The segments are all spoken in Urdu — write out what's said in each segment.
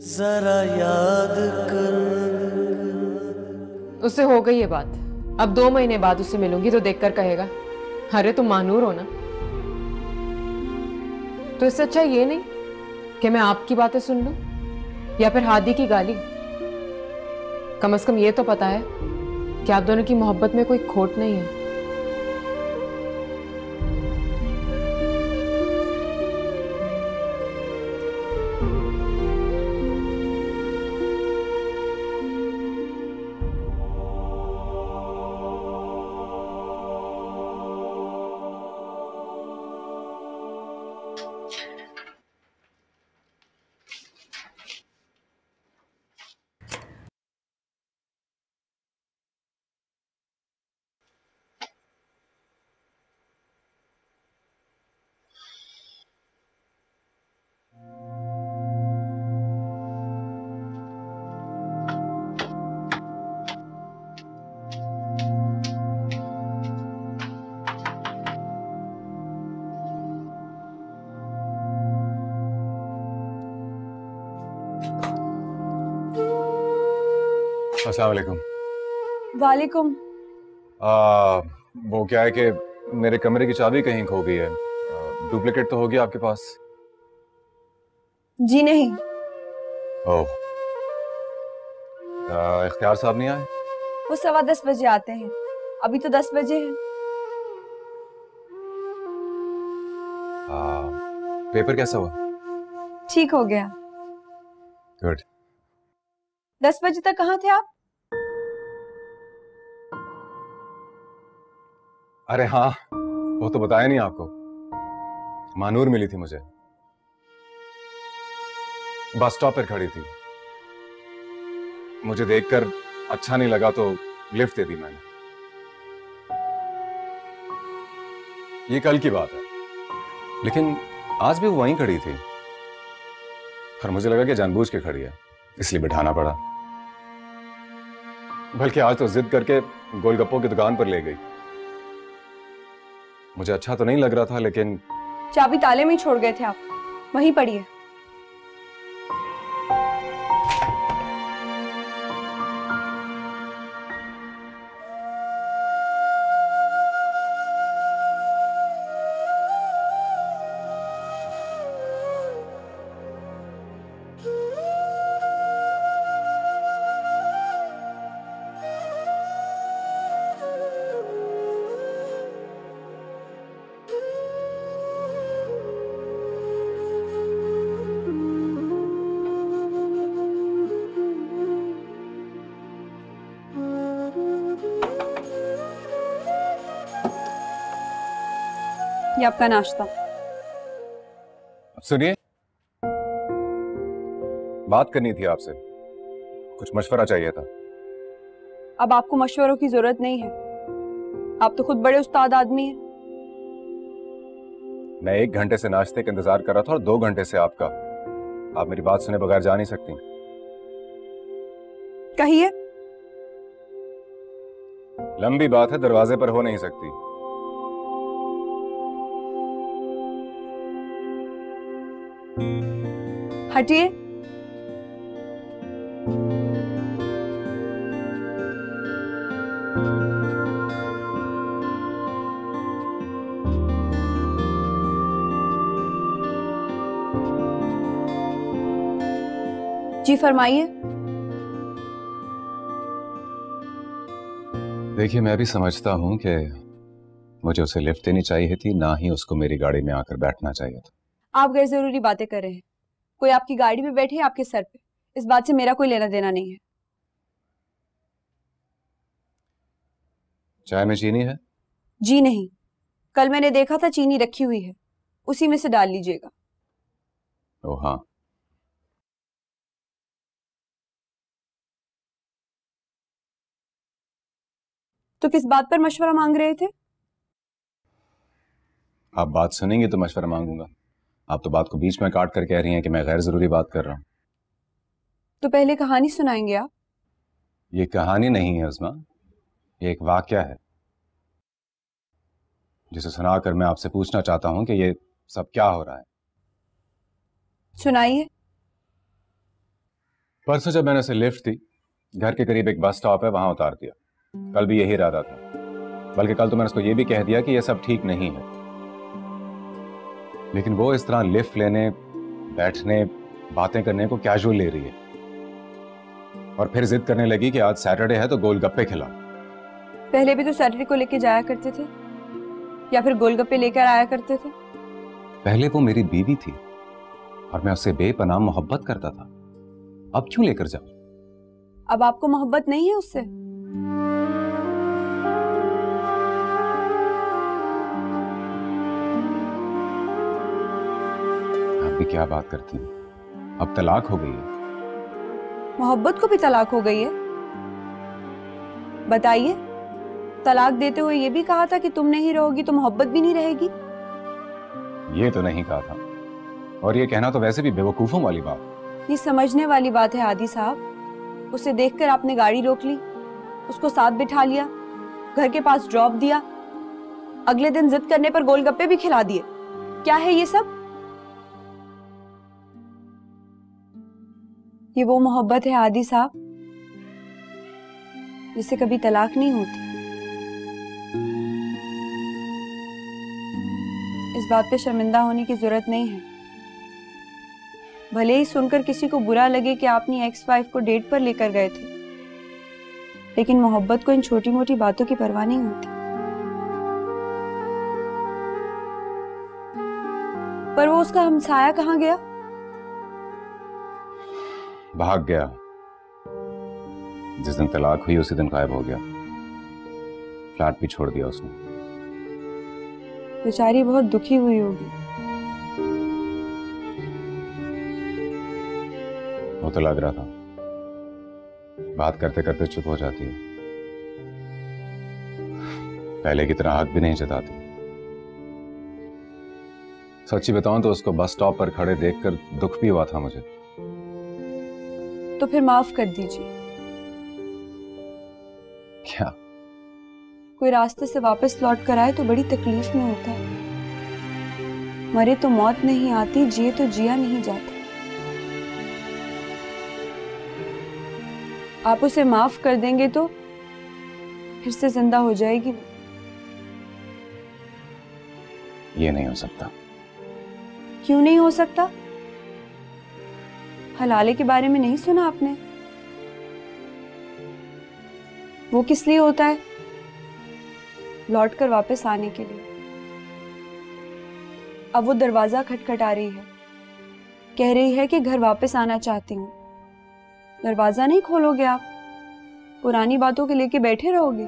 ذرا یاد کر۔ اس سے ہو گئی یہ بات۔ اب دو مہینے بعد اس سے ملوں گی تو دیکھ کر کہے گا، ارے تم مانور ہو نا۔ تو اس سے اچھا یہ نہیں کہ میں آپ کی باتیں سن لوں یا پھر ہادی کی گالی۔ کم از کم یہ تو پتا ہے کہ آپ دونوں کی محبت میں کوئی کھوٹ نہیں ہے۔ السلام علیکم۔ وعلیکم۔ وہ کیا ہے کہ میرے کمرے کی چابی کہیں کھو گئی ہے۔ ڈپلیکیٹ تو ہوگی آپ کے پاس۔ جی نہیں۔ اختیار صاحب نہیں آئے؟ وہ سوا دس بجے آتے ہیں۔ ابھی تو دس بجے ہیں۔ پیپر کیسا ہوا؟ ٹھیک ہو گیا۔ گڈ۔ دس بجے تک کہاں تھے آپ؟ ارے ہاں وہ تو بتایا نہیں آپ کو۔ مانور ملی تھی مجھے۔ بس اسٹاپ پر کھڑی تھی۔ مجھے دیکھ کر اچھا نہیں لگا تو لفٹ دے دی میں نے۔ یہ کل کی بات ہے۔ لیکن آج بھی وہ وہیں کھڑی تھی۔ اور مجھے لگا کہ جان بوجھ کے کھڑی ہے، اس لیے بٹھانا پڑا۔ بلکہ آج تو ضد کر کے گول گپوں کی دکان پر لے گئی۔ مجھے اچھا تو نہیں لگ رہا تھا، لیکن چابی تالے میں ہی چھوڑ گئے تھے آپ۔ وہیں پڑی ہے۔ یہ آپ کا ناشتہ سنیے بات کرنی تھی آپ سے کچھ مشورہ چاہیے تھا اب آپ کو مشوروں کی ضرورت نہیں ہے آپ تو خود بڑے استاد آدمی ہیں میں ایک گھنٹے سے ناشتے کا انتظار کر رہا تھا اور دو گھنٹے سے آپ کا آپ میری بات سنے بغیر جا نہیں سکتی کہیے لمبی بات ہے دروازے پر ہو نہیں سکتی ہٹیے۔ جی فرمائیے۔ دیکھیے، میں بھی سمجھتا ہوں کہ مجھے اسے لفٹ دینی چاہیے تھی، نہ ہی اس کو میری گاڑی میں آ کر بیٹھنا چاہیے تھا۔ آپ غیر ضروری باتیں کر رہے ہیں۔ کوئی آپ کی گاڑی میں بیٹھے آپ کے سر پہ۔ اس بات سے میرا کوئی لینا دینا نہیں ہے۔ چائے میں چینی ہے؟ جی نہیں۔ کل میں نے دیکھا تھا چینی رکھی ہوئی ہے۔ اسی میں سے ڈال لیجیے گا۔ او ہاں۔ تو کس بات پر مشورہ مانگ رہے تھے؟ آپ بات سنیں گے تو مشورہ مانگوں گا۔ آپ تو بات کو بیچ میں کاٹ کر کہہ رہی ہیں کہ میں غیر ضروری بات کر رہا ہوں۔ تو پہلے کہانی سنائیں گے آپ؟ یہ کہانی نہیں ہے عزما یہ ایک واقعہ ہے۔ جسے سنا کر میں آپ سے پوچھنا چاہتا ہوں کہ یہ سب کیا ہو رہا ہے۔ سنائیے۔ پرسوں جب میں نے اسے لفٹ دی گھر کے قریب ایک بس سٹاپ ہے وہاں اتار دیا۔ کل بھی یہی ارادہ تھا۔ بلکہ کل تو میں نے اس کو یہ بھی کہہ دیا کہ یہ سب ٹھیک نہیں ہے۔ لیکن وہ اس طرح لفٹ لینے بیٹھنے باتیں کرنے کو کیجول لے رہی ہے۔ اور پھر ضد کرنے لگی کہ آج سیٹرڈے ہے تو گول گپے کھلاؤ پہلے بھی تو سیٹرڈے کو لے کے جایا کرتے تھے؟ یا پھر گول گپے لے کر آیا کرتے تھے؟ پہلے وہ میری بیوی تھی اور میں اسے بے پناہ محبت کرتا تھا۔ اب کیوں لے کر جاؤں؟ اب آپ کو محبت نہیں ہے اس سے؟ بھی کیا بات کرتی ہیں؟ اب طلاق ہو گئی ہے۔ محبت کو بھی طلاق ہو گئی ہے۔ بتائیے طلاق دیتے ہوئے یہ بھی کہا تھا کہ تم نہیں رہو گی تو محبت بھی نہیں رہے گی؟ یہ تو نہیں کہا تھا۔ اور یہ کہنا تو ویسے بھی بے وقوفوں والی بات۔ یہ سمجھنے والی بات ہے عادی صاحب۔ اسے دیکھ کر آپ نے گاڑی روک لی اس کو ساتھ بٹھا لیا گھر کے پاس ڈراپ دیا اگلے دن ضد کرنے پر گول گپے بھی کھلا دیے۔ کیا ہے یہ سب؟ یہ وہ محبت ہے عادی صاحب، جسے کبھی طلاق نہیں ہوتی۔ اس بات پہ شرمندہ ہونے کی ضرورت نہیں ہے۔ بھلے ہی سن کر کسی کو برا لگے کہ آپ نے ایکس وائف کو ڈیٹ پر لے کر گئے تھے۔ لیکن محبت کو ان چھوٹی موٹی باتوں کی پرواہ نہیں ہوتی۔ پر وہ اس کا ہمسایہ کہاں گیا؟ بھاگ گیا۔ جس دن طلاق ہوئی اسی دن غائب ہو گیا۔ فلیٹ بھی چھوڑ دیا اس نے۔ بیچاری بہت دکھی ہوئی ہوگی۔ وہ تو لگ رہا تھا۔ بات کرتے کرتے چپ ہو جاتی ہے۔ پہلے کی طرح حق بھی نہیں جتاتی۔ سچی بتاؤں تو اس کو بس ٹاپ پر کھڑے دیکھ کر دکھ بھی ہوا تھا مجھے۔ تو پھر معاف کر دیجیے۔ کیا؟ کوئی راستے سے واپس لوٹ کر آئے تو بڑی تکلیف میں ہوتا ہے۔ مرے تو موت نہیں آتی جیے تو جیا نہیں جاتا۔ آپ اسے معاف کر دیں گے تو پھر سے زندہ ہو جائے گی۔ یہ نہیں ہو سکتا۔ کیوں نہیں ہو سکتا؟ حلالے کے بارے میں نہیں سنا آپ نے؟ وہ کس لیے ہوتا ہے؟ لوٹ کر واپس آنے کے لیے۔ اب وہ دروازہ کھٹکھٹا رہی ہے۔ کہہ رہی ہے کہ گھر واپس آنا چاہتی ہوں۔ دروازہ نہیں کھولو گے آپ؟ پرانی باتوں کے لے کے بیٹھے رہو گے؟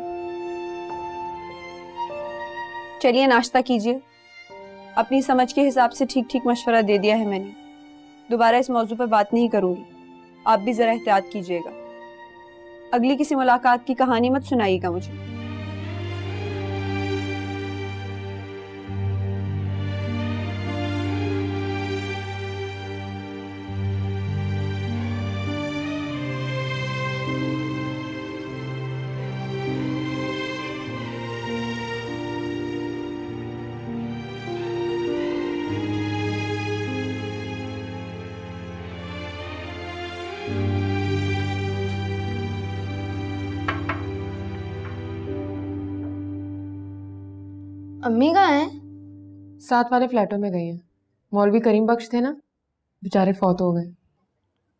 چلیے ناشتہ کیجیے اپنی سمجھ کے حساب سے ٹھیک ٹھیک مشورہ دے دیا ہے میں نے۔ دوبارہ اس موضوع پر بات نہیں کروں گی۔ آپ بھی ذرا احتیاط کیجیے گا۔ اگلی کسی ملاقات کی کہانی مت سنائیے گا مجھے۔ ساتھ والے فلیٹوں میں گئی ہیں۔ مولوی کریم بخش تھے نا؟ بیچارے فوت ہو گئے۔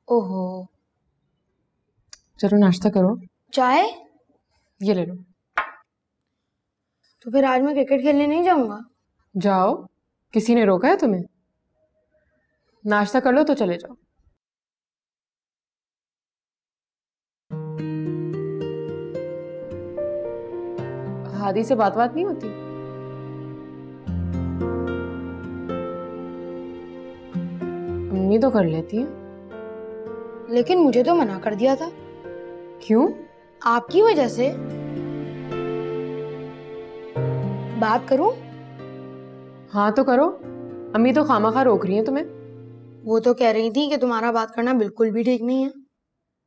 اوہو۔ چلو ناشتہ کرو۔ چائے؟ یہ لے لو۔ تو پھر آج میں کرکٹ کھیلنے نہیں جاؤں گا؟ جاؤ۔ کسی نے روکا ہے تمہیں؟ ناشتہ کر لو تو چلے جاؤ۔ ہادی سے بات بات نہیں ہوتی؟ امی تو کر لیتی ہے لیکن مجھے تو منع کر دیا تھا۔ کیوں؟ آپ کی وجہ سے۔ بات کروں؟ ہاں تو کرو۔ امی تو خامہ خواہ روک رہی ہیں تمہیں۔ وہ تو کہہ رہی تھی کہ تمہارا بات کرنا بالکل بھی ٹھیک نہیں ہے۔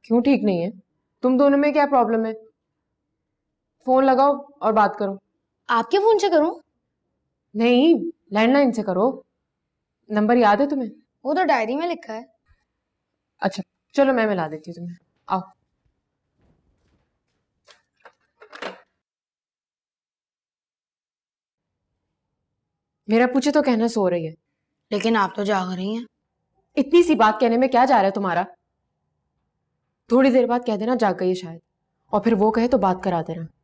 کیوں ٹھیک نہیں ہے؟ تم دونوں میں کیا پرابلم ہے؟ فون لگاؤ اور بات کرو۔ آپ کے فون سے کروں؟ نہیں لینڈ لائن سے کرو۔ نمبر یاد ہے تمہیں؟ وہ تو ڈائری میں لکھا ہے۔ اچھا چلو میں ملا دیتی ہوں تمہیں۔ آؤ۔ میرا پوچھے تو کہنا سو رہی ہے۔ لیکن آپ تو جاگ رہی ہیں۔ اتنی سی بات کہنے میں کیا جا رہا ہے تمہارا؟ تھوڑی دیر بعد کہہ دینا جاگ گئی شاید۔ اور پھر وہ کہے تو بات کرا دینا۔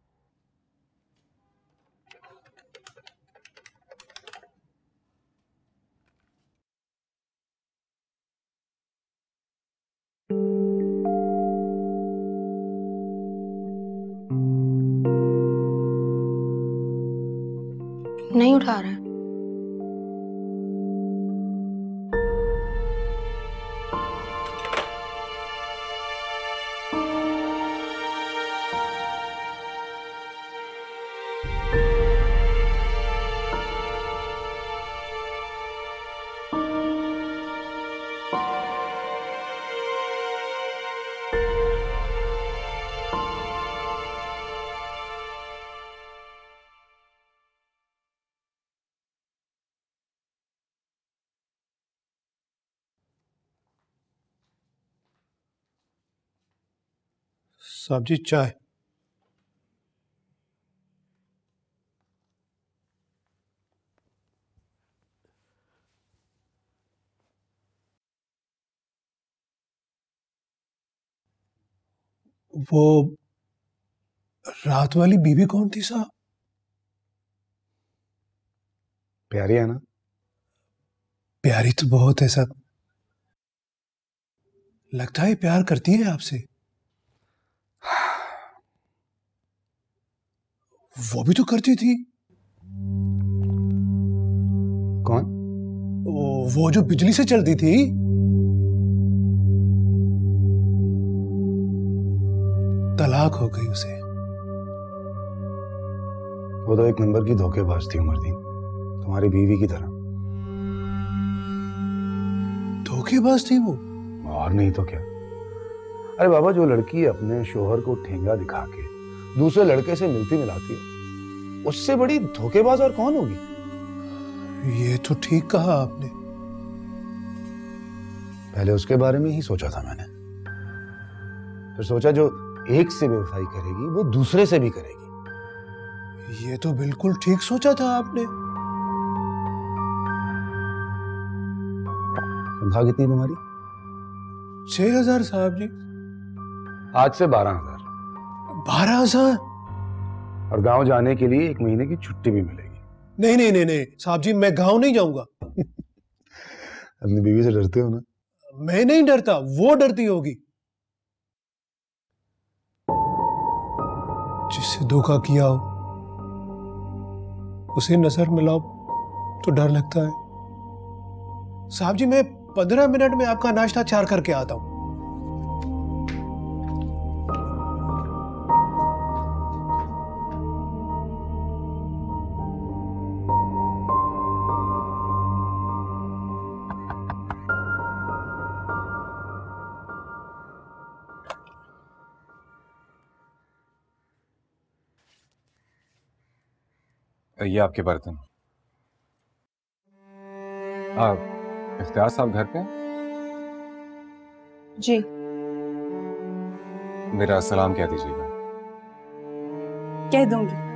اٹھا رہا ہے۔ صاحب جی چائے۔ وہ رات والی بیوی کون تھی صاحب؟ پیاری ہے نا۔ پیاری تو بہت ہے سب لگتا ہے پیار کرتی ہے آپ سے۔ وہ بھی تو کرتی تھی۔ کون؟ وہ جو بجلی سے چلتی تھی۔ طلاق ہو گئی اسے۔ وہ تو ایک نمبر کی دھوکے باز تھی عمر دین تمہاری بیوی کی طرح۔ دھوکے باز تھی وہ؟ اور نہیں تو کیا۔ ارے بابا جو لڑکی اپنے شوہر کو ٹھینگا دکھا کے دوسرے لڑکے سے ملتی ملاتی ہو۔ اس سے بڑی دھوکے باز اور کون ہوگی؟ یہ تو ٹھیک کہا آپ نے۔ پہلے اس کے بارے میں ہی سوچا تھا میں نے۔ پھر سوچا جو ایک سے بے وفائی کرے گی وہ دوسرے سے بھی کرے گی۔ یہ تو بالکل ٹھیک سوچا تھا آپ نے۔ تنخواہ کتنی تمہاری؟ چھ ہزار صاحب جی۔ آج سے بارہ ہزار۔ بارہ ہزار؟ اور گاؤں جانے کے لیے ایک مہینے کی چھٹی بھی ملے گی۔ نہیں نہیں نہیں صاحب جی میں گاؤں نہیں جاؤں گا۔ اپنی بیوی سے ڈرتے ہو نا؟ میں نہیں ڈرتا وہ ڈرتی ہوگی۔ جس سے دھوکا کیا ہو اسے نظر ملاؤ تو ڈر لگتا ہے۔ صاحب جی میں پندرہ منٹ میں آپ کا ناشتہ چار کر کے آتا ہوں۔ یہ آپ کے برتن۔ آپ اختیار صاحب گھر پہ جی۔ میرا سلام کہہ دیجیے گا۔ کہہ دوں گی۔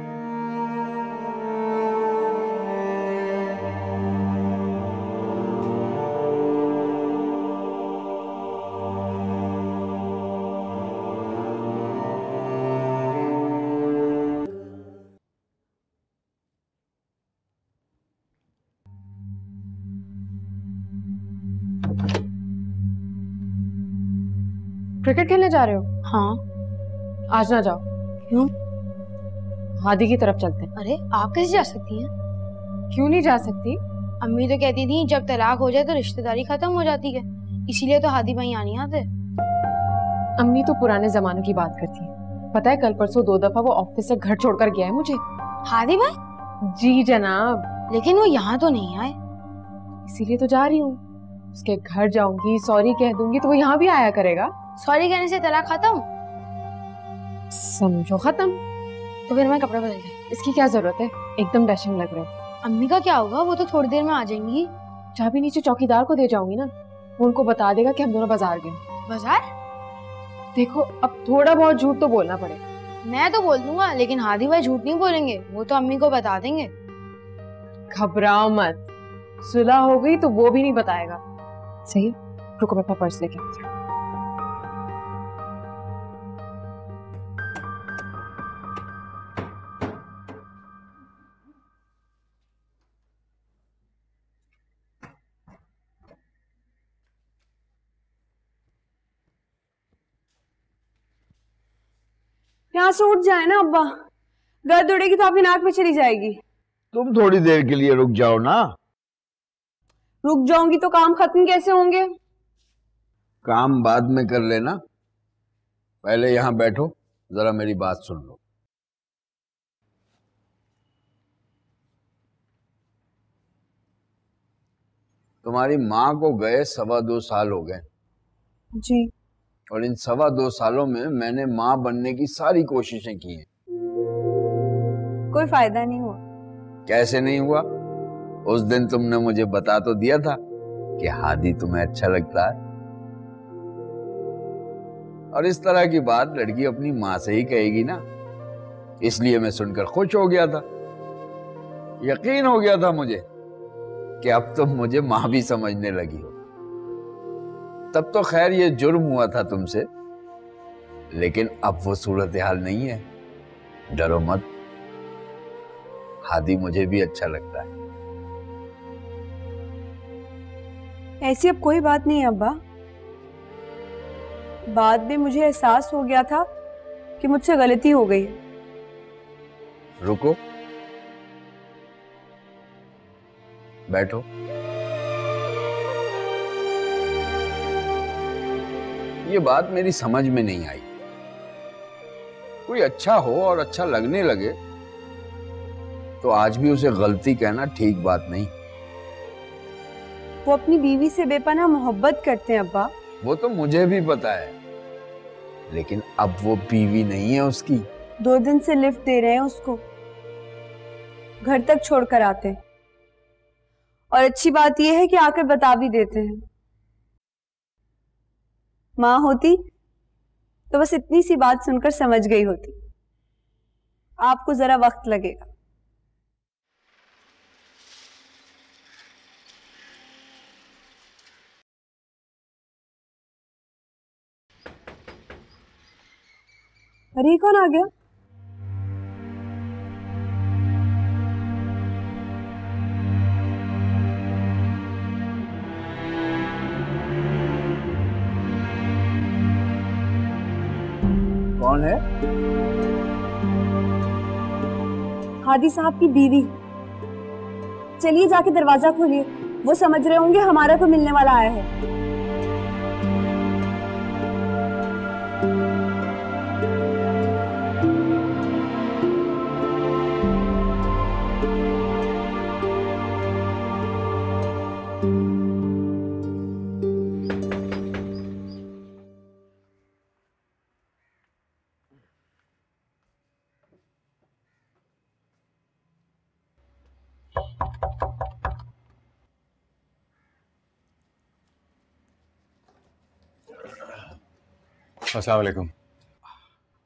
کرکٹ کھیلنے جا رہے ہو؟ ہاں۔ آج نہ جاؤ۔ کیوں؟ ہادی کی طرف چلتے۔ ہیں ارے آپ کیسے جا سکتی ہیں؟ کیوں نہیں جا سکتی؟ امی تو کہتی تھی جب طلاق ہو جائے تو رشتہ داری ختم ہو جاتی ہے۔ اسی لیے تو ہادی بھائی آنی آتے۔ امی تو پرانے زمانوں کی بات کرتی ہیں۔ پتہ ہے کل پرسوں دو دفعہ وہ آفس سے گھر چھوڑ کر گیا ہے مجھے۔ ہادی بھائی؟ جی جناب۔ لیکن وہ یہاں تو نہیں آئے۔ اسی لیے تو جا رہی ہوں۔ اس کے گھر جاؤں گی سوری کہہ دوں گی تو وہ یہاں بھی آیا کرے گا۔ سوری کہنے سے طلاق ختم؟ سمجھو ختم۔ تو پھر میں کپڑے بدل جائیں اس کی کیا ضرورت ہے؟ ایک دم ڈیشنگ لگ رہے۔ امی کا کیا ہوگا؟ وہ تو تھوڑی دیر میں آ جائیں گی۔ چابی نیچے چوکی دار کو دے جاؤں گی نا وہ ان کو بتا دے گا کہ ہم دونوں بازار گئے۔ بازار؟ دیکھو اب تھوڑا بہت جھوٹ تو بولنا پڑے۔ میں تو بول دوں گا لیکن ہادی بھائی جھوٹ نہیں بولیں گے۔ وہ تو امی کو بتا دیں گے۔ گھبراؤ مت۔ صلح ہو گئی تو وہ بھی نہیں بتائے گا۔ صحیح؟ رکو میں پرس لے کے آتی ہوں۔ یہاں سے اٹھ جائے نا ابا۔ گرد اڑے گی تو آپ کی ناک پہ چلی جائے گی۔ تم تھوڑی دیر کے لیے رک جاؤ نا۔ رک جاؤں گی تو کام ختم کیسے ہوں گے؟ کام بعد میں کر لینا۔ پہلے یہاں بیٹھو ذرا میری بات سن لو۔ تمہاری ماں کو گئے سوا دو سال ہو گئے۔ جی۔ اور ان سوا دو سالوں میں میں نے ماں بننے کی ساری کوششیں کی ہیں۔ کوئی فائدہ نہیں ہوا۔ کیسے نہیں ہوا؟ اس دن تم نے مجھے بتا تو دیا تھا کہ ہادی تمہیں اچھا لگتا ہے۔ اور اس طرح کی بات لڑکی اپنی ماں سے ہی کہے گی نا۔ اس لیے میں سن کر خوش ہو گیا تھا۔ یقین ہو گیا تھا مجھے کہ اب تم مجھے ماں بھی سمجھنے لگی ہو۔ تب تو خیر یہ جرم ہوا تھا تم سے۔ لیکن اب وہ صورتحال نہیں ہے۔ ڈرو مت۔ ہادی مجھے بھی اچھا لگتا ہے۔ ایسی اب کوئی بات نہیں ابا۔ بعد میں مجھے احساس ہو گیا تھا کہ مجھ سے غلطی ہو گئی۔ رکو۔ بیٹھو۔ یہ بات میری سمجھ میں نہیں آئی۔ کوئی اچھا ہو اور اچھا لگنے لگے تو آج بھی اسے غلطی کہنا ٹھیک بات نہیں۔ وہ اپنی بیوی سے بے پناہ محبت کرتے ہیں ابا۔ وہ تو مجھے بھی پتا ہے لیکن اب وہ بیوی نہیں ہے اس کی۔ دو دن سے لفٹ دے رہے ہیں اس کو۔ گھر تک چھوڑ کر آتے ہیں۔ اور اچھی بات یہ ہے کہ آ کر بتا بھی دیتے ہیں۔ ماں ہوتی تو بس اتنی سی بات سن کر سمجھ گئی ہوتی۔ آپ کو ذرا وقت لگے گا۔ ارے کون آ گیا؟ کون ہے۔ ہادی صاحب کی بیوی۔ چلیے جا کے دروازہ کھولیے۔ وہ سمجھ رہے ہوں گے ہمارا کو ملنے والا آیا ہے۔ السلام علیکم۔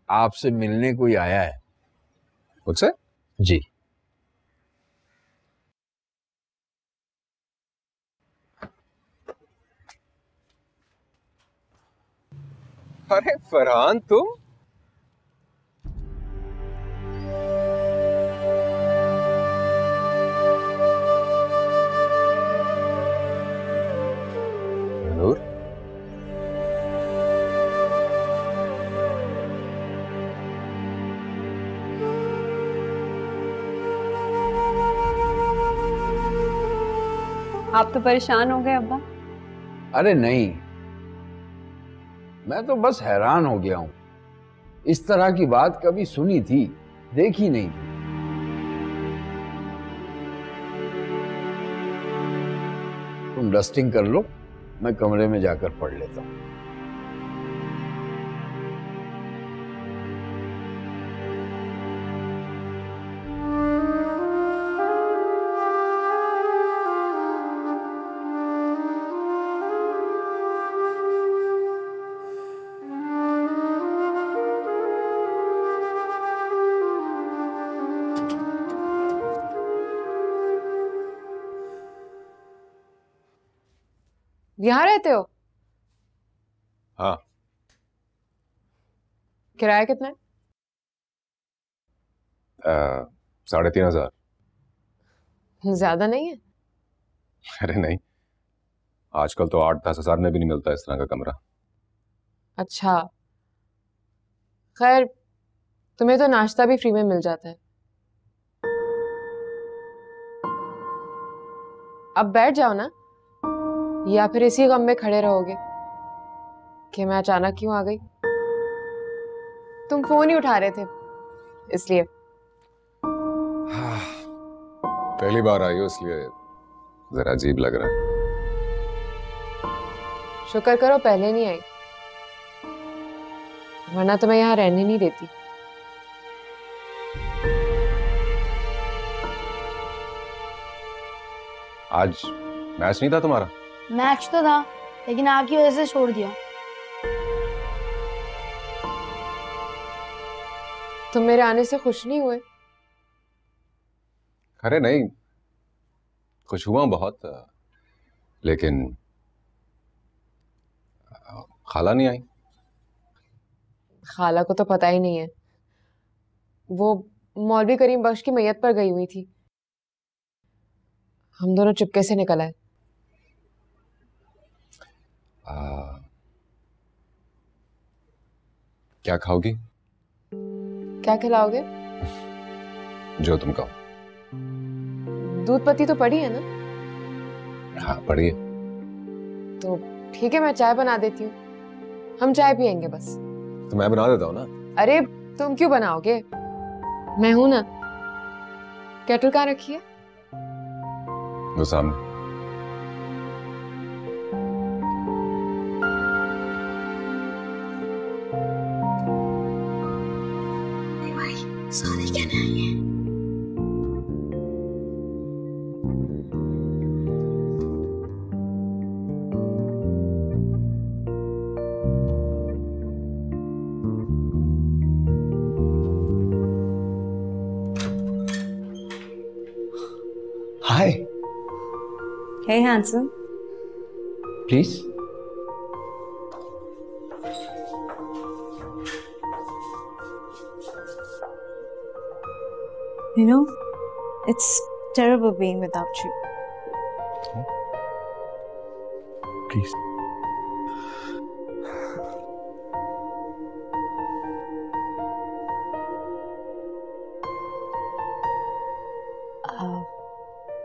آپ سے ملنے کوئی آیا ہے؟ مجھ سے؟ جی۔ ارے فرحان تم؟ تو پریشان ہو گئے ابا؟ ارے نہیں، میں تو بس حیران ہو گیا ہوں۔ اس طرح کی بات کبھی سنی تھی، دیکھی نہیں تم ڈسٹنگ کر لو، میں کمرے میں جا کر پڑھ لیتا ہوں۔ یہاں رہتے ہو؟ ہاں۔ کرایہ کتنا ہے؟ ساڑھے تین ہزار۔ زیادہ نہیں ہے؟ ارے نہیں۔ آج کل تو آٹھ دس ہزار میں بھی نہیں ملتا اس طرح کا کمرہ۔ اچھا۔ خیر تمہیں تو ناشتہ بھی فری میں مل جاتا ہے۔ اب بیٹھ جاؤ نا۔ یا پھر اسی غم میں کھڑے رہو گے کہ میں اچانک کیوں آ گئی؟ تم فون ہی اٹھا رہے تھے اس لیے۔ پہلی بار آئی ہو اس لیے ذرا عجیب لگ رہا۔ شکر کرو پہلے نہیں آئی۔ ورنہ تو میں یہاں رہنے نہیں دیتی۔ آج میچ نہیں تھا تمہارا؟ میچ تو تھا لیکن آپ کی وجہ سے چھوڑ دیا۔ تم میرے آنے سے خوش نہیں ہوئے؟ ارے نہیں خوش ہوا بہت لیکن خالہ نہیں آئی۔ خالہ کو تو پتہ ہی نہیں ہے۔ وہ مولوی کریم بخش کی میت پر گئی ہوئی تھی۔ ہم دونوں چپکے سے نکل آئے۔ آ... کیا کھاؤ گی کیا کھلاؤ گے؟ جو تم کہو۔ دودھ پتی تو پڑی ہے نا؟ ہاں پڑی ہے۔ تو ٹھیک ہے میں چائے بنا دیتی ہوں۔ ہم چائے پیئیں گے بس۔ تو میں بنا دیتا ہوں نا؟ ارے تم کیوں بناؤ گے؟ میں ہوں نا۔ کیٹل کہاں رکھی ہے؟ وہ سامنے۔ Hey, handsome. Please. You know, it's terrible being without you. Please. Uh,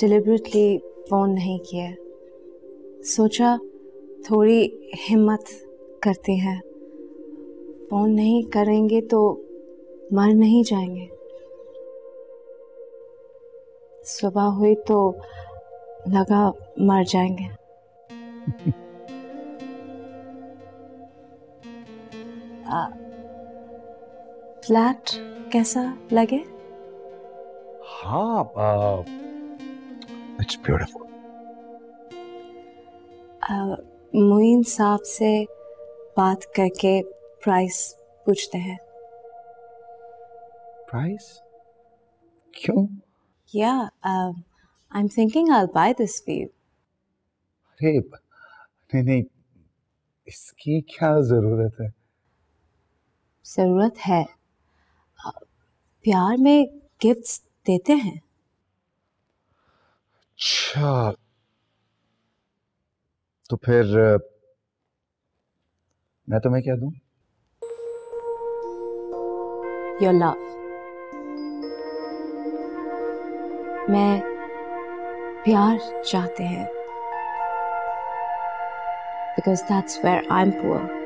deliberately phone نہیں کیا۔ سوچا تھوڑی ہمت کرتے ہیں۔ فون نہیں کریں گے تو مر نہیں جائیں گے۔ صبح ہوئی تو لگا مر جائیں گے۔ فلیٹ کیسا لگے؟ ہاں اٹس بیوٹیفل معین صاحب سے بات کر کے پرائس پوچھتے ہیں۔ پرائس کیوں؟ یا I am thinking I buy this view ارے نہیں نہیں اس کی کیا ضرورت ہے؟ ضرورت ہے۔ پیار میں گفٹس دیتے ہیں۔ اچھا۔ تو پھر، میں تمہیں کیا دوں؟ یور لو میں پیار چاہتے ہیں۔ Because that's where I am poor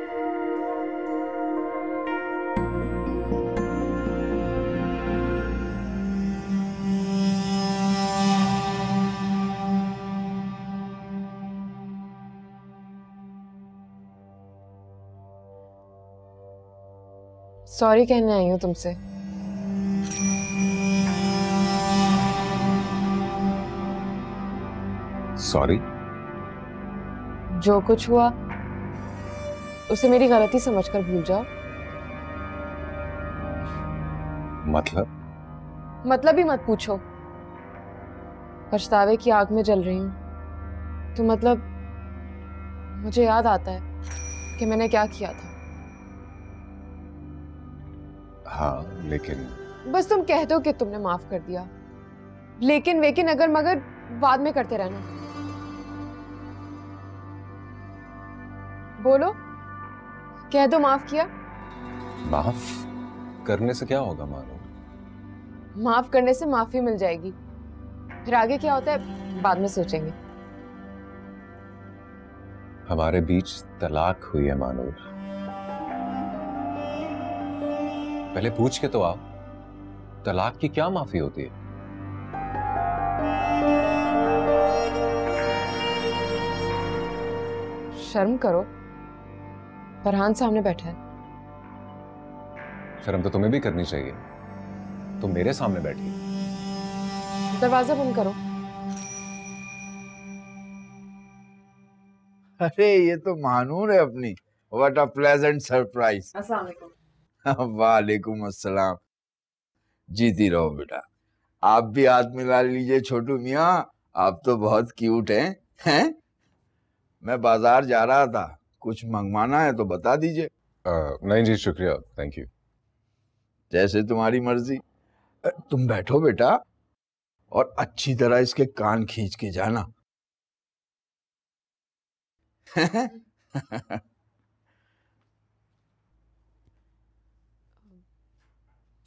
sorry کہنے آئی ہوں تم سے۔ سوری؟ جو کچھ ہوا اسے میری غلطی سمجھ کر بھول جاؤ۔ مطلب؟ مطلب ہی مت پوچھو۔ پچھتاوے کی آگ میں جل رہی ہوں۔ تو مطلب مجھے یاد آتا ہے کہ میں نے کیا کیا تھا۔ لیکن بس تم کہہ دو کہ تم نے معاف کر دیا۔ لیکن ویکن اگر مگر بعد میں کرتے رہنا۔ بولو کہہ دو معاف کیا۔ معاف کرنے سے کیا ہوگا مانو؟ معاف کرنے سے معافی مل جائے گی۔ پھر آگے کیا ہوتا ہے؟ بعد میں سوچیں گے۔ ہمارے بیچ طلاق ہوئی ہے پہلے پوچھ کے تو آپ طلاق کی کیا معافی ہوتی ہے؟ شرم کرو۔ فرحان سامنے بیٹھا ہے۔ شرم تو تمہیں بھی کرنی چاہیے۔ تم میرے سامنے بیٹھی۔ دروازہ بند کرو۔ ارے یہ تو مانور ہے اپنی۔ واٹ اے پلیزنٹ سرپرائز السلام علیکم۔ وعلیکم السلام۔ جیتی رہو بیٹا۔ آپ بھی ہاتھ ملا لیجیے چھوٹو میاں۔ آپ تو بہت کیوٹ ہیں میں بازار جا رہا تھا۔ کچھ منگوانا ہے تو بتا دیجیے۔ نہیں جی شکریہ۔ تھینک یو جیسے تمہاری مرضی۔ تم بیٹھو بیٹا۔ اور اچھی طرح اس کے کان کھینچ کے جانا۔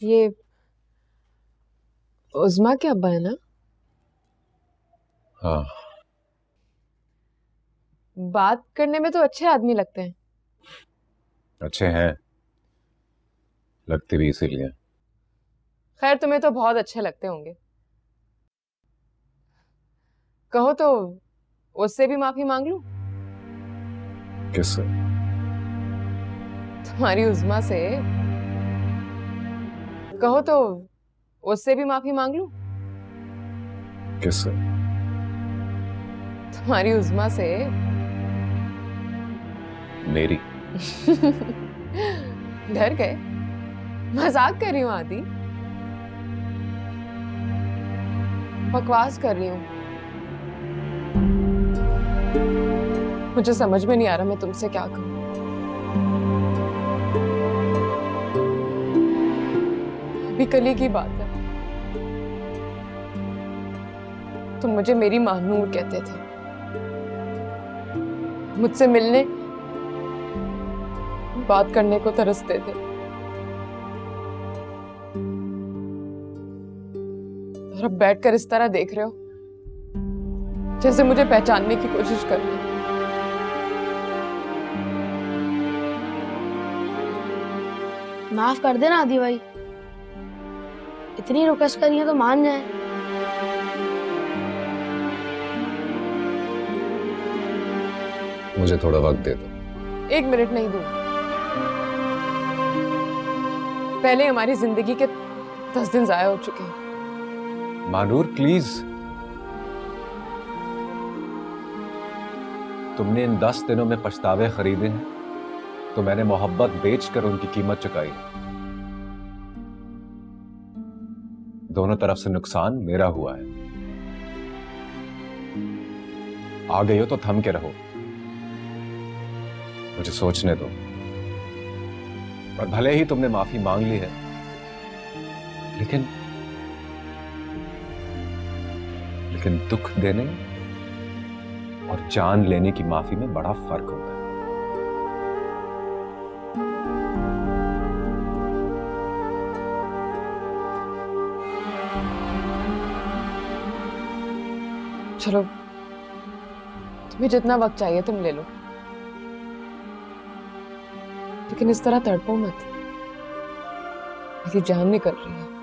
یہ عزما کے ابا ہے نا؟ ہاں۔ بات کرنے میں تو اچھے آدمی لگتے ہیں۔ اچھے ہیں۔ لگتے بھی اسی لیے۔ خیر تمہیں تو بہت اچھے لگتے ہوں گے۔ کہو تو اس سے بھی معافی مانگ لوں؟ کس سے؟ تمہاری عزما سے۔ کہو تو اس سے بھی معافی مانگ لوں؟ کس سے؟ تمہاری عزما سے۔ میری۔ ڈر گئے۔ مزاق کر رہی ہوں آدھی بکواس کر رہی ہوں۔ مجھے سمجھ میں نہیں آ رہا میں تم سے کیا کہوں۔ بھی کلی کی بات ہے۔ تو مجھے میری مہنور کہتے تھے۔ مجھ سے ملنے بات کرنے کو ترستے تھے۔ اور اب بیٹھ کر اس طرح دیکھ رہے ہو، جیسے مجھے پہچاننے کی کوشش کر رہے معاف کر دینا آدھی بھائی۔ اتنی ریکویسٹ کری ہے تو مان جائیں مجھے تھوڑا وقت دے دو۔ ایک منٹ نہیں دوں۔ پہلے ہماری زندگی کے دس دن ضائع ہو چکے ہیں۔ مانور پلیز۔ تم نے ان دس دنوں میں پچھتاوے خریدے ہیں۔ تو میں نے محبت بیچ کر ان کی قیمت چکائی۔ ہے دونوں طرف سے نقصان میرا ہوا ہے۔ آ گئی ہو تو تھم کے رہو۔ مجھے سوچنے دو۔ اور بھلے ہی تم نے معافی مانگ لی ہے۔ لیکن لیکن دکھ دینے اور جان لینے کی معافی میں بڑا فرق ہوتا ہے۔ چلو، تمہیں جتنا وقت چاہیے تم لے لو۔ لیکن اس طرح تڑپو مت۔ میری جان نکل رہی ہے۔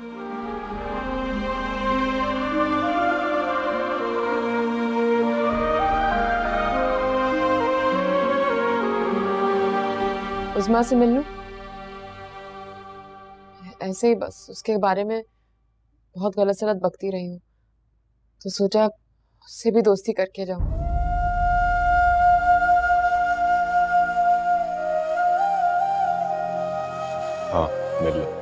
عزما سے مل لوں؟ ایسے ہی بس اس کے بارے میں بہت غلط سلط بکتی رہی ہوں۔ تو سوچا اس سے بھی دوستی کر کے جاؤں۔ ہاں مل لو۔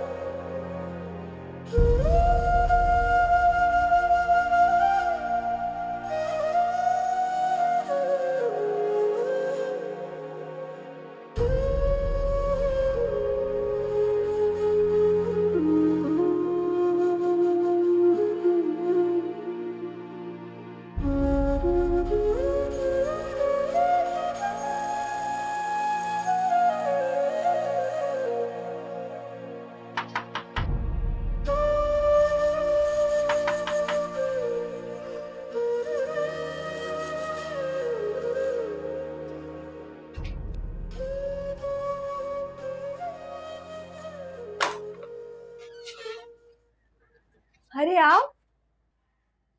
ارے آپ!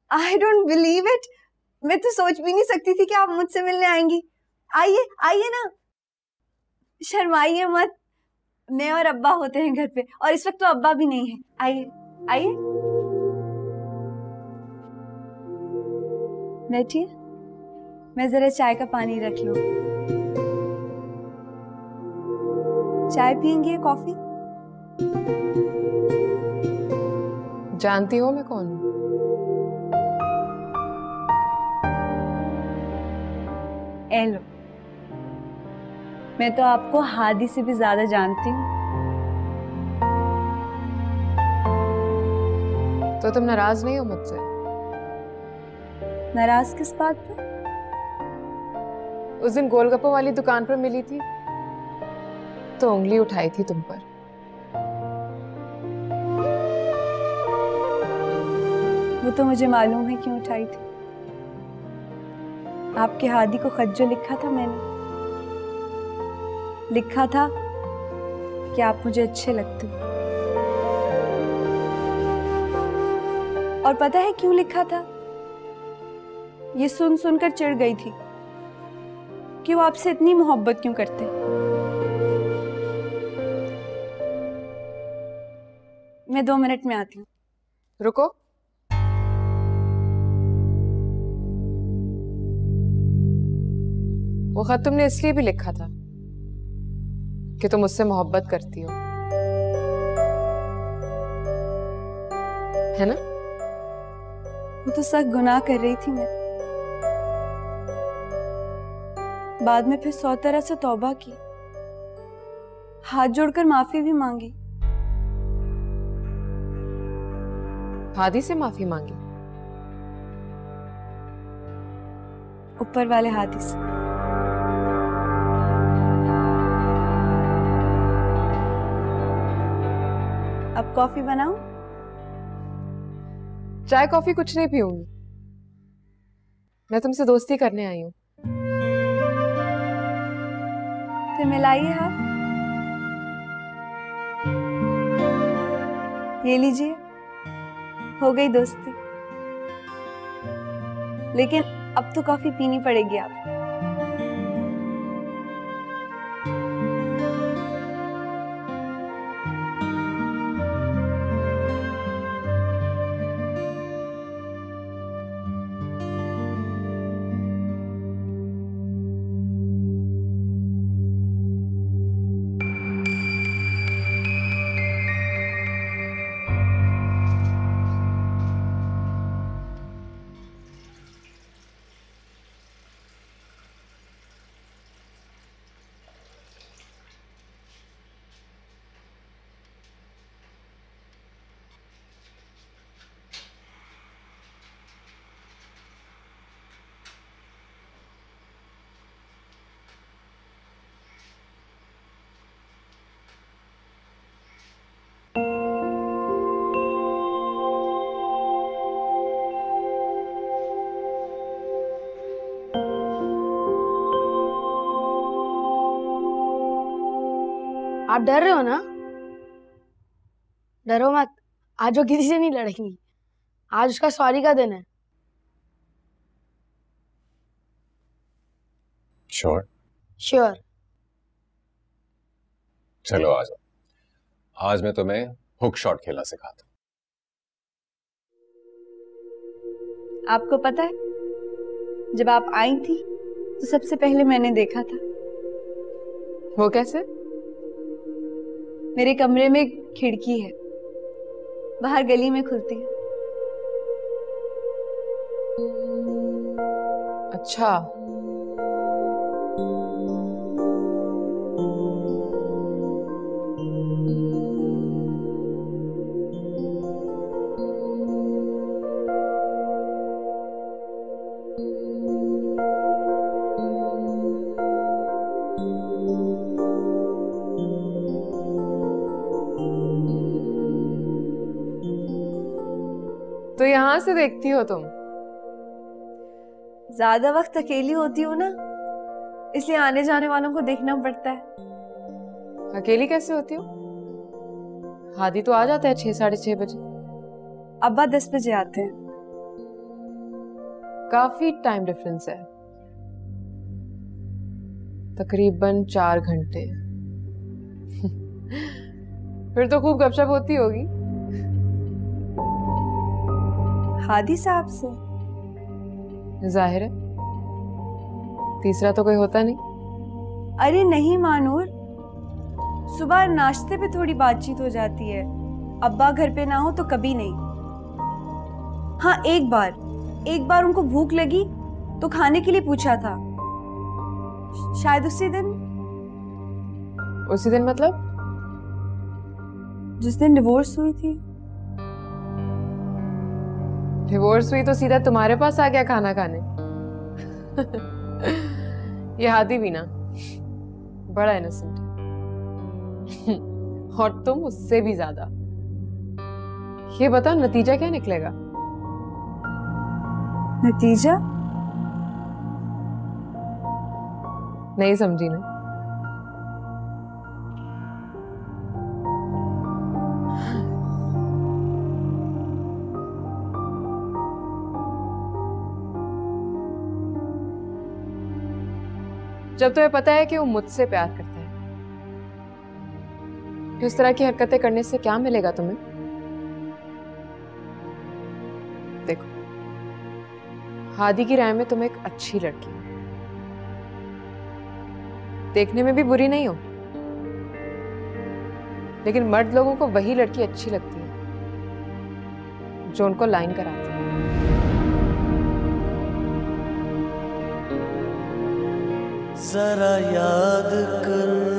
آئی ڈونٹ بلیو اٹ میں تو سوچ بھی نہیں سکتی تھی کہ آپ مجھ سے ملنے آئیں گی۔ آئیے آئیے نا۔ شرمائیے مت۔ میں اور ابا ہوتے ہیں گھر پہ اور اس وقت تو ابا بھی نہیں ہے۔ آئیے آئیے۔ بیٹھیے۔ میں ذرا چائے کا پانی رکھ لوں۔ چائے پئیں گے کافی؟ جانتی ہو میں کون ہوں؟ اے لو میں تو آپ کو ہادی سے بھی زیادہ جانتی ہوں۔ تو تم ناراض نہیں ہو مجھ سے؟ ناراض کس بات پہ اس دن گول گپوں والی دکان پر ملی تھی۔ تو انگلی اٹھائی تھی تم پر۔ وہ تو مجھے معلوم ہے کیوں اٹھائی تھی۔ آپ کے ہادی کو خط جو لکھا تھا میں نے۔ لکھا تھا کہ آپ مجھے اچھے لگتے۔ اور پتا ہے کیوں لکھا تھا؟ یہ سن سن کر چڑھ گئی تھی کہ وہ آپ سے اتنی محبت کیوں کرتے۔ میں دو منٹ میں آتی ہوں۔ رکو۔ وہ خط تم نے اس لیے بھی لکھا تھا کہ تم اس سے محبت کرتی ہو۔ ہے نا؟ وہ تو سخت گناہ کر رہی تھی میں۔ بعد میں پھر سو طرح سے توبہ کی۔ ہاتھ جوڑ کر معافی بھی مانگی۔ ہادی سے معافی مانگی۔ اوپر والے ہاتھی سے۔ کافی بناؤ۔ چائے کافی کچھ نہیں پیوں گی۔ میں تم سے دوستی کرنے آئی ہوں۔ پھر ملائیے ہاتھ۔ یہ لیجیے۔ ہو گئی دوستی۔ لیکن اب تو کافی پینی پڑے گی آپ کو۔ آپ ڈر رہے ہو نا؟ ڈرو مت۔ آج وہ کسی سے نہیں لڑیں گی۔ آج اس کا سوری کا دن ہے۔ شور شیور چلو آ جاؤ آج میں تمہیں ہک شاٹ کھیلنا سکھاتا ہوں۔ آپ کو پتا ہے جب آپ آئی تھی تو سب سے پہلے میں نے دیکھا تھا۔ وہ کیسے؟ میرے کمرے میں کھڑکی ہے۔ باہر گلی میں کھلتی ہے۔ اچھا۔ تو یہاں سے دیکھتی ہو تم۔ زیادہ وقت اکیلی ہوتی ہوں نا اس لیے آنے جانے والوں کو دیکھنا پڑتا ہے۔ اکیلی کیسے ہوتی ہو؟ ہادی تو آ جاتا ہے چھ ساڑھے چھ بجے۔ ابا دس بجے آتے ہیں۔ کافی ٹائم ڈفرنس ہے۔ تقریباً چار گھنٹے۔ پھر تو خوب گپ شپ ہوتی ہوگی۔ ہادی صاحب سے؟ ظاہر ہے۔ تیسرا تو کوئی ہوتا نہیں۔ ارے نہیں مانور۔ صبح ناشتے پہ تھوڑی بات چیت ہو جاتی ہے۔ ابا گھر پہ نہ ہو تو کبھی نہیں۔ ہاں ایک بار۔ ایک بار ان کو بھوک لگی تو کھانے کے لیے پوچھا تھا۔ شاید اسی دن؟ اسی دن مطلب؟ جس دن ڈیورس ہوئی تھی۔ ڈیورس ہوئی تو سیدھا تمہارے پاس آ گیا کھانا کھانے یہ ہادی بھی نا بڑا انسنٹ اور تم اس سے بھی زیادہ یہ بتاؤ نتیجہ کیا نکلے گا نتیجہ نہیں سمجھی نا جب تمہیں پتا ہے کہ وہ مجھ سے پیار کرتا ہے۔ کہ اس طرح کی حرکتیں کرنے سے کیا ملے گا تمہیں؟ دیکھو، ہادی کی رائے میں تم ایک اچھی لڑکی ہو۔ دیکھنے میں بھی بری نہیں ہو۔ لیکن مرد لوگوں کو وہی لڑکی اچھی لگتی ہے جو ان کو لائن کراتی ہے۔ ذرا یاد کر